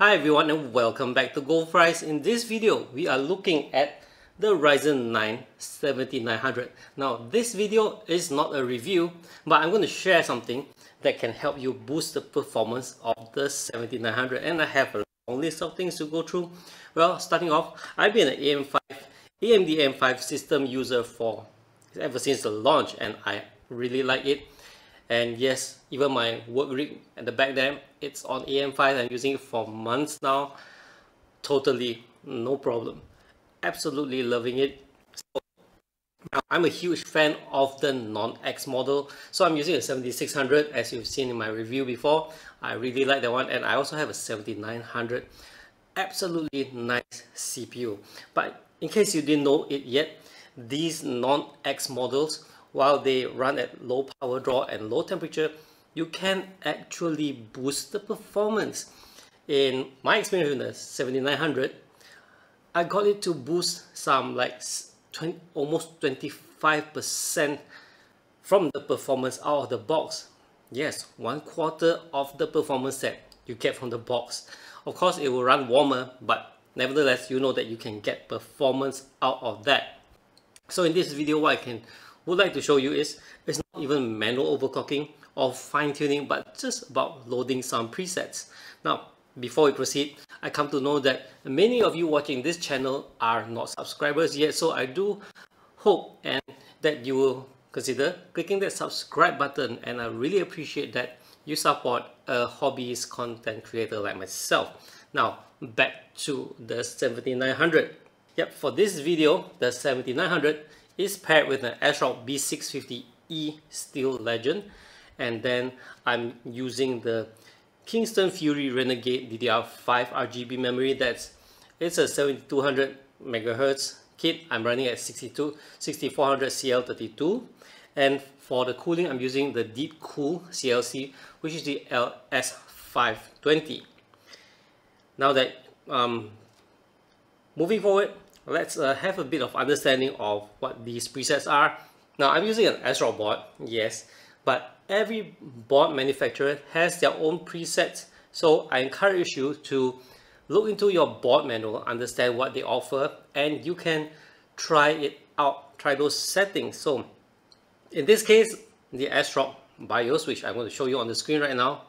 Hi everyone and welcome back to goldfries. In this video, we are looking at the Ryzen 9 7900. Now this video is not a review, but I'm going to share something that can help you boost the performance of the 7900 and I have a long list of things to go through. Well, starting off, I've been an AM5, AMD AM5 system user for ever since the launch and I really like it and yes even my work rig at the back there it's on AM5 I'm using it for months now. Totally no problem. Absolutely loving it. So, I'm a huge fan of the non-X model. So I'm using a 7600 as you've seen in my review before. I really like that one. And I also have a 7900 absolutely nice CPU but in case you didn't know it yet these non-X models while they run at low power draw and low temperature, you can actually boost the performance. In my experience with the 7900, I got it to boost some like 20, almost 25% from the performance out of the box. Yes, one quarter of the performance set you get from the box. Of course, it will run warmer, but nevertheless, you know that you can get performance out of that. So in this video, what I can would like to show you is it's not even manual overclocking or fine-tuning but just about loading some presets. Now before we proceed, I come to know that many of you watching this channel are not subscribers yet so I do hope and that you will consider clicking that subscribe button and I really appreciate that you support a hobbyist content creator like myself. Now back to the 7900. Yep, for this video, the 7900 is paired with an ASRock B650E Steel Legend. And then I'm using the Kingston Fury Renegade DDR5 RGB memory. That's it's a 7200 megahertz kit. I'm running at 62 6400 CL32 and for the cooling I'm using the Deepcool CLC which is the LS520 now that um, moving forward let's uh, have a bit of understanding of what these presets are. Now I'm using an ASRock board, yes, but every board manufacturer has their own presets. So I encourage you to look into your board manual, understand what they offer, and you can try it out, try those settings. So in this case, the ASRock BIOS, which I'm going to show you on the screen right now,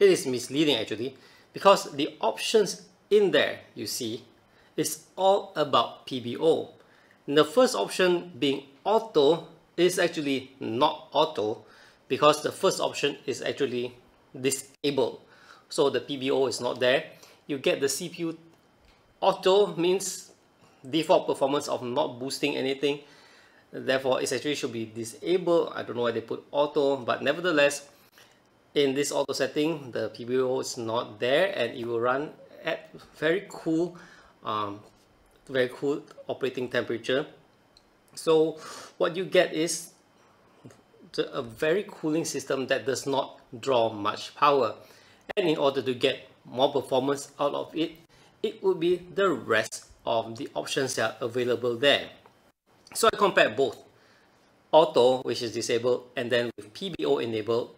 it is misleading actually because the options in there you see is all about PBO. And the first option being auto is actually not auto because the first option is actually disabled. So the PBO is not there. You get the CPU auto means default performance of not boosting anything. Therefore, it actually should be disabled. I don't know why they put auto, but nevertheless, in this auto setting, the PBO is not there and it will run at very cool um, very cool operating temperature. So what you get is a very cooling system that does not draw much power. And in order to get more performance out of it, it would be the rest of the options that are available there. So I compared both auto, which is disabled, and then with PBO enabled.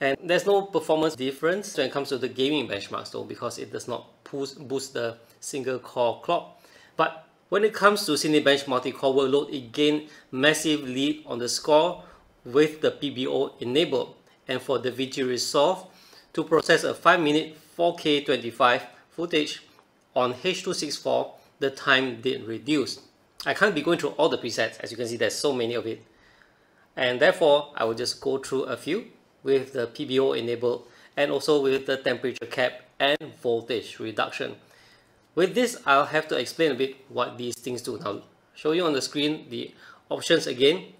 And there's no performance difference when it comes to the gaming benchmarks though, because it does not boost the single core clock. But when it comes to Cinebench multi-core workload, it gained massive lead on the score with the PBO enabled. And for the DaVinci Resolve, to process a 5 minute 4K 25 footage on H.264, the time did reduce. I can't be going through all the presets, as you can see there's so many of it. And therefore, I will just go through a few with the PBO enabled and also with the temperature cap and voltage reduction. With this, I'll have to explain a bit what these things do. Now, show you on the screen the options again.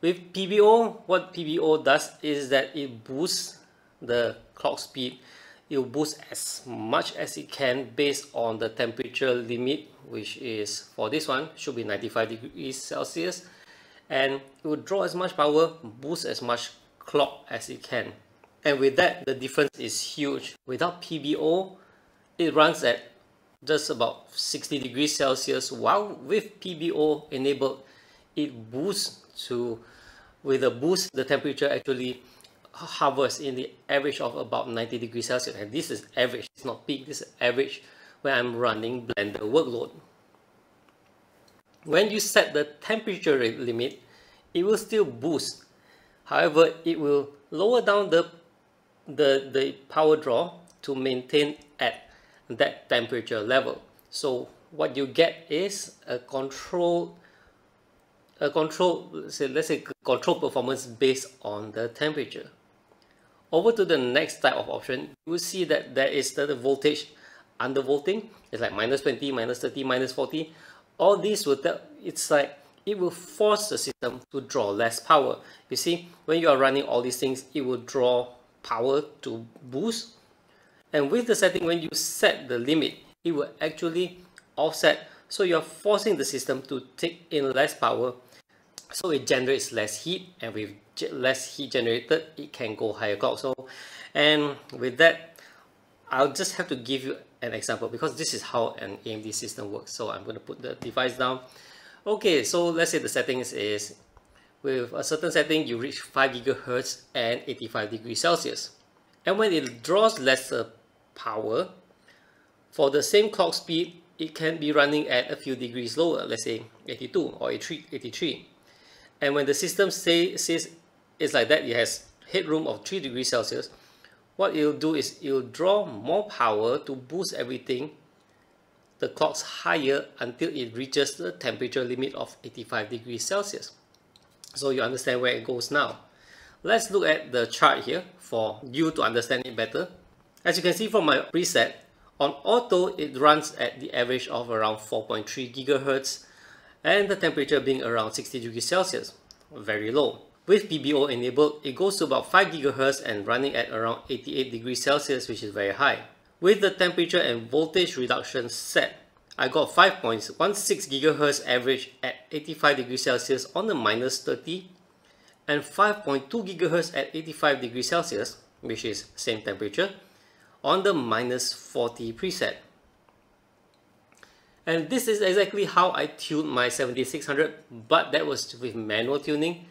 With PBO, what PBO does is that it boosts the clock speed. It will boost as much as it can based on the temperature limit, which is for this one, should be 95 degrees Celsius. And it will draw as much power, boost as much clock as it can. And with that, the difference is huge. Without PBO, it runs at just about 60 degrees Celsius, while with PBO enabled, it boosts to, with a boost, the temperature actually hovers in the average of about 90 degrees Celsius and this is average, it's not peak, this is average when I'm running blender workload. When you set the temperature limit, it will still boost. However, it will lower down the, the, the power draw to maintain at that temperature level. So what you get is a control a control say let's say control performance based on the temperature. Over to the next type of option you will see that there is the, voltage undervolting. It's like minus 20 minus 30 minus 40 all these will tell it's like it will force the system to draw less power. You see when you are running all these things it will draw power to boost and with the setting when you set the limit it will actually offset. So you're forcing the system to take in less power. So it generates less heat and with less heat generated it can go higher clock. So and with that I'll just have to give you an example because this is how an AMD system works. So I'm going to put the device down. Okay so let's say the settings is with a certain setting you reach 5 gigahertz and 85 degrees Celsius. And when it draws lesser power for the same clock speed it can be running at a few degrees lower, let's say 82 or 83. And when the system say, says it's like that, it has headroom of 3 degrees Celsius, what it'll do is it'll draw more power to boost everything, the clocks higher until it reaches the temperature limit of 85 degrees Celsius. So you understand where it goes now. Let's look at the chart here for you to understand it better. As you can see from my preset, on auto, it runs at the average of around 4.3 gigahertz and the temperature being around 60 degrees Celsius, very low. With PBO enabled, it goes to about 5 gigahertz and running at around 88 degrees Celsius, which is very high. With the temperature and voltage reduction set, I got 5.16 gigahertz average at 85 degrees Celsius on the minus 30 and 5.2 gigahertz at 85 degrees Celsius, which is same temperature, on the minus 40 preset. And this is exactly how I tuned my 7600, but that was with manual tuning.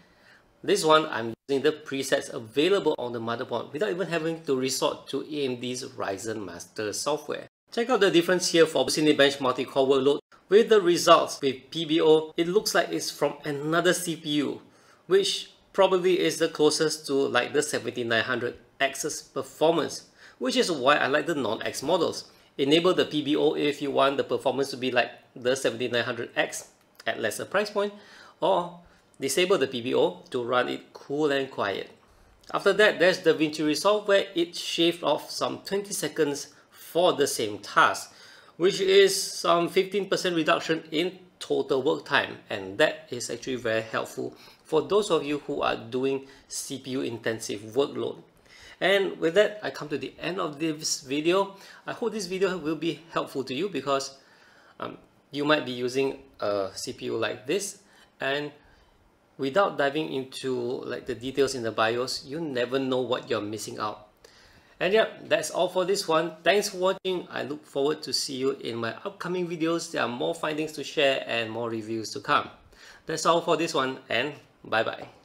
This one, I'm using the presets available on the motherboard without even having to resort to AMD's Ryzen Master software. Check out the difference here for Cinebench multi-core workload. With the results with PBO, it looks like it's from another CPU, which probably is the closest to like the 7900X's performance which is why I like the non-X models. Enable the PBO if you want the performance to be like the 7900X at lesser price point, or disable the PBO to run it cool and quiet. After that, there's the DaVinci Resolve where it shaved off some 20 seconds for the same task, which is some 15% reduction in total work time and that is actually very helpful for those of you who are doing CPU intensive workload. And with that, I come to the end of this video. I hope this video will be helpful to you because um, you might be using a CPU like this and without diving into like the details in the BIOS, you never know what you're missing out. And yeah, that's all for this one. Thanks for watching. I look forward to see you in my upcoming videos. There are more findings to share and more reviews to come. That's all for this one and bye bye.